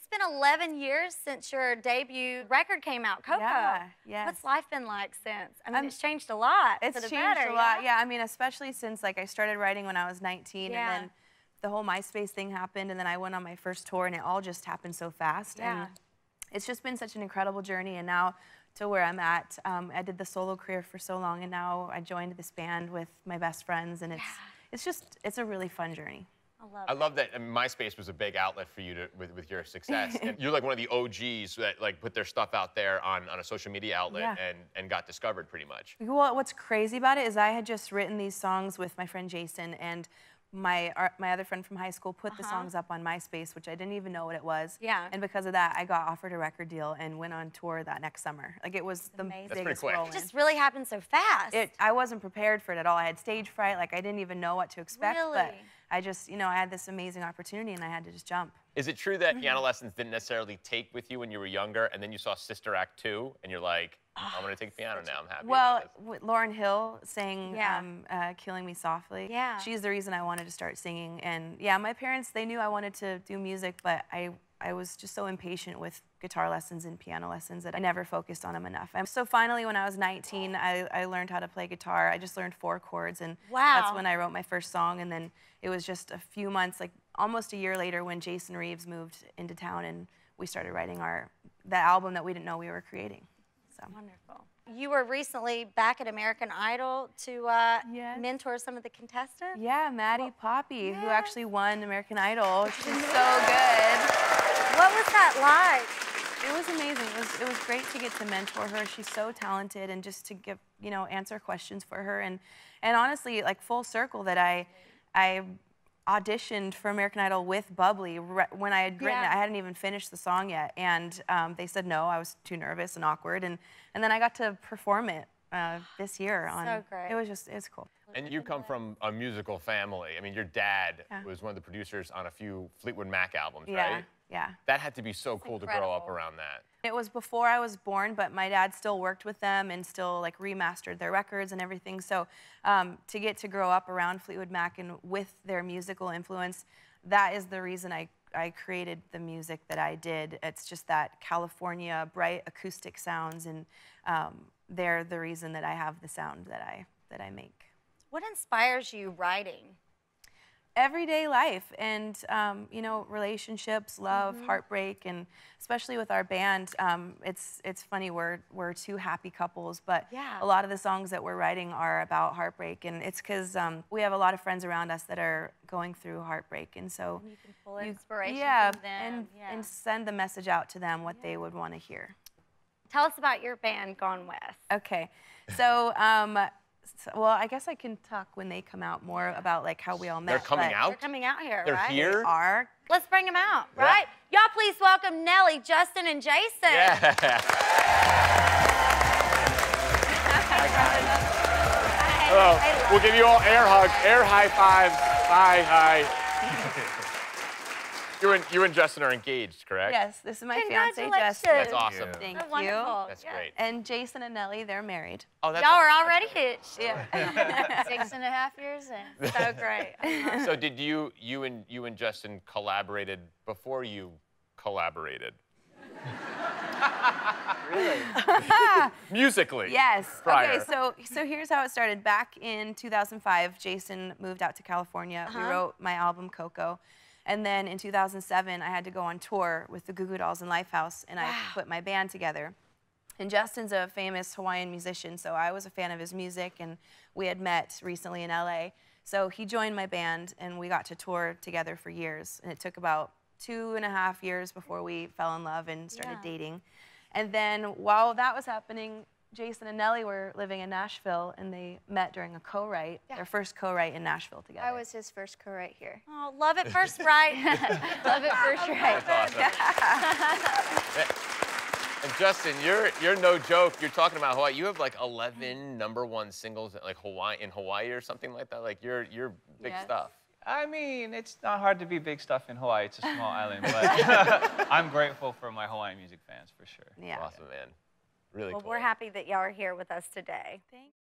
It's been 11 years since your debut record came out, Coco. Yeah, yes. What's life been like since? I mean, Um, it's changed a lot. It's for the changed better, a lot. Yeah? I mean, especially since like I started writing when I was 19 Yeah. and then the whole MySpace thing happened and then I went on my first tour and it all just happened so fast. Yeah. And it's just been such an incredible journey and now to where I'm at, um, I did the solo career for so long and now I joined this band with my best friends and it's it's just it's a really fun journey. I love I love that uh, MySpace was a big outlet for you to, with, with your success. and you're like one of the OGs that like put their stuff out there on, on a social media outlet Yeah. and, and got discovered pretty much. Well, what's crazy about it is I had just written these songs with my friend Jason, and my our, my other friend from high school put the songs up on MySpace, which I didn't even know what it was. Yeah. And because of that, I got offered a record deal and went on tour that next summer. Like it was the amazing. That's pretty biggest quick. It just really happened so fast. it, I wasn't prepared for it at all. I had stage fright. Like I didn't even know what to expect. But Really? I just, you know, I had this amazing opportunity and I had to just jump. Is it true that piano lessons didn't necessarily take with you when you were younger and then you saw Sister Act 2 and you're like, I'm going to take piano now. I'm happy. Well, with Lauryn Hill sang Yeah. um, uh, "Killing Me Softly." Yeah. she's the reason I wanted to start singing. And yeah, my parents they knew I wanted to do music, but I I was just so impatient with guitar lessons and piano lessons that I never focused on them enough. And so finally, when I was 19, I, I learned how to play guitar. I just learned four chords, and that's when I wrote my first song. And then it was just a few months, like almost a year later, when Jason Reeves moved into town, and we started writing our the album that we didn't know we were creating. So. Wonderful. You were recently back at American Idol to uh, Yes. mentor some of the contestants. Yeah, Maddie Poppe, who actually won American Idol. She's so good. What was that like? It was amazing. It was, it was great to get to mentor her. She's so talented, and just to give, you know, answer questions for her, and and honestly, like full circle that I, I auditioned for American Idol with Bubbly re- when I had written Yeah. it. I hadn't even finished the song yet, and um, they said no. I was too nervous and awkward, and and then I got to perform it uh, this year. On great. It was just it was cool. And you come from a musical family. I mean, your dad Yeah. was one of the producers on a few Fleetwood Mac albums, Yeah, right? Yeah. That had to be so cool to grow up around that. It was before I was born, but my dad still worked with them and still like remastered their records and everything. So um, to get to grow up around Fleetwood Mac and with their musical influence, that is the reason I, I created the music that I did. It's just that California bright acoustic sounds, and um, they're the reason that I have the sound that I that I make. What inspires you writing? Everyday life and um, you know relationships love Mm-hmm. heartbreak and especially with our band um, it's it's funny we're we're two happy couples but Yeah. a lot of the songs that we're writing are about heartbreak and it's because um, we have a lot of friends around us that are going through heartbreak and so You can pull you- inspiration yeah from them. and yeah. and send the message out to them what they would want to hear Tell us about your band, Gone West. okay so um, so, well i guess i can talk when they come out more about like how we all met They're coming out. They're coming out here, They're right? here? are Let's bring them out, Yeah. right? Y'all please welcome Nelly, Justin, and Jason. Yeah. Hello. We'll give you all air hugs, air high fives. Bye, hi. You and you and Justin are engaged, correct? yes this is my fiance justin That's awesome. Thank So you. wonderful. That's Yeah. great. And Jason and Nelly, they're married. Oh, that's Y'all are already hitched. Yeah. Six and a half years in. So great. So did you you and you and Justin collaborated before you collaborated? really? Musically. yes. Prior. Okay, so so here's how it started. Back in 2005, Jason moved out to California. We uh-huh. wrote my album Coco. And then in 2007, I had to go on tour with the Goo Goo Dolls and Lifehouse, and I put my band together. And Justin's a famous Hawaiian musician, so I was a fan of his music, and we had met recently in LA. So he joined my band, and we got to tour together for years. And it took about two and a half years before we fell in love and started Yeah. dating. And then while that was happening, Jason and Nelly were living in Nashville, and they met during a co-write, yeah. their first co-write in Nashville together. I was his first co-write here. Oh, love it first, right? Love it first right. And Justin, you're you're no joke. You're talking about Hawaii. You have like 11 number one singles like Hawaii in Hawaii or something like that. Like you're you're big Yes. stuff. I mean, it's not hard to be big stuff in Hawaii. It's a small island, but I'm grateful for my Hawaiian music fans for sure. yeah. Awesome, man. Really well, cool. we're happy that y'all are here with us today. Thank